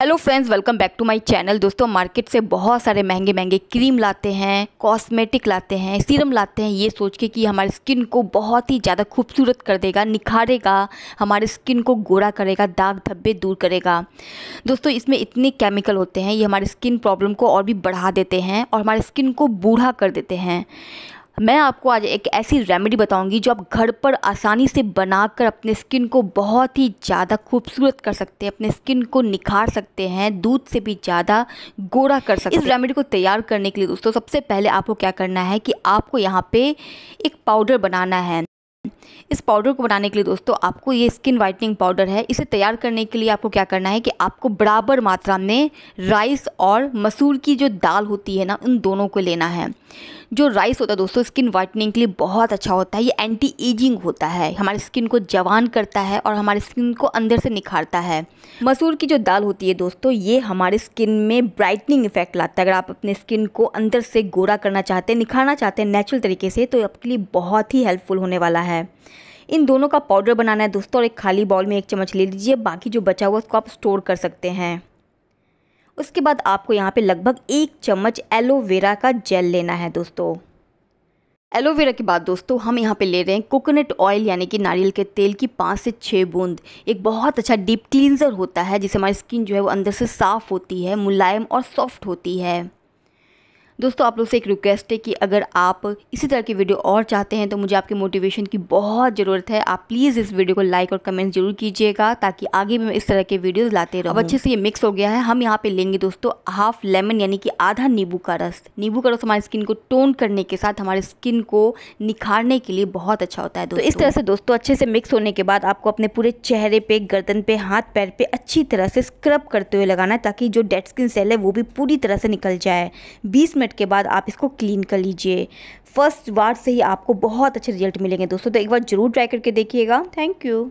Hello friends welcome back to my channel दोस्तों market से बहुत सारे महँगे महँगे क्रीम लाते हैं कॉस्मेटिक लाते हैं सीरम लाते हैं। ये सोच के कि हमारी स्किन को बहुत ही ज़्यादा खूबसूरत कर देगा, निखारेगा, हमारे स्किन को गोरा करेगा, दाग धब्बे दूर करेगा। दोस्तों, इसमें इतने केमिकल होते हैं, ये हमारे स्किन प्रॉब्लम को और भी बढ़ा देते हैं और हमारे स्किन को बूढ़ा कर देते हैं। मैं आपको आज एक ऐसी रेमेडी बताऊँगी जो आप घर पर आसानी से बनाकर अपने स्किन को बहुत ही ज़्यादा खूबसूरत कर सकते हैं अपने स्किन को निखार सकते हैं दूध से भी ज़्यादा गोरा कर सकते हैं। इस रेमेडी को तैयार करने के लिए दोस्तों सबसे पहले आपको क्या करना है कि आपको यहाँ पे एक पाउडर बनाना है। इस पाउडर को बनाने के लिए दोस्तों, आपको ये स्किन वाइटनिंग पाउडर है। इसे तैयार करने के लिए आपको क्या करना है कि आपको बराबर मात्रा में राइस और मसूर की जो दाल होती है ना, उन दोनों को लेना है। जो राइस होता है दोस्तों स्किन वाइटनिंग के लिए बहुत अच्छा होता है। ये एंटी एजिंग होता है। हमारी स्किन को जवान करता है और हमारी स्किन को अंदर से निखारता है। मसूर की जो दाल होती है दोस्तों, ये हमारे स्किन में ब्राइटनिंग इफ़ेक्ट लाता है। अगर आप अपने स्किन को अंदर से गोरा करना चाहते हैं, निखारना चाहते हैं नेचुरल तरीके से तो आपके लिए बहुत ही हेल्पफुल होने वाला है। इन दोनों का पाउडर बनाना है दोस्तों, और एक खाली बाउल में एक चम्मच ले लीजिए, बाकी जो बचा हुआ उसको आप स्टोर कर सकते हैं। उसके बाद आपको यहाँ पे लगभग एक चम्मच एलोवेरा का जेल लेना है दोस्तों। एलोवेरा के बाद दोस्तों, हम यहाँ पे ले रहे हैं कोकोनट ऑयल यानी कि नारियल के तेल की पाँच से छः बूंद। एक बहुत अच्छा डीप क्लींजर होता है, जिससे हमारी स्किन जो है वो अंदर से साफ़ होती है, मुलायम और सॉफ्ट होती है। दोस्तों आप लोग से एक रिक्वेस्ट है कि अगर आप इसी तरह की वीडियो और चाहते हैं तो मुझे आपके मोटिवेशन की बहुत ज़रूरत है। आप प्लीज़ इस वीडियो को लाइक और कमेंट ज़रूर कीजिएगा ताकि आगे भी मैं इस तरह के वीडियोज़ लाते रहूँ। अब अच्छे से ये मिक्स हो गया है। हम यहाँ पे लेंगे दोस्तों हाफ़ लेमन यानी कि आधा नींबू का रस। नींबू का रस हमारी स्किन को टोन करने के साथ हमारे स्किन को निखारने के लिए बहुत अच्छा होता है तो इस तरह से दोस्तों अच्छे से मिक्स होने के बाद आपको अपने पूरे चेहरे पे गर्दन पे हाथ पैर पे अच्छी तरह से स्क्रब करते हुए लगाना है ताकि जो डेड स्किन सेल है वो भी पूरी तरह से निकल जाए। बीस मिनट के बाद आप इसको क्लीन कर लीजिए। फ़र्स्ट बार से ही आपको बहुत अच्छे रिज़ल्ट मिलेंगे दोस्तों। तो एक बार ज़रूर ट्राई करके देखिएगा। Thank you